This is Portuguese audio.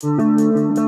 Música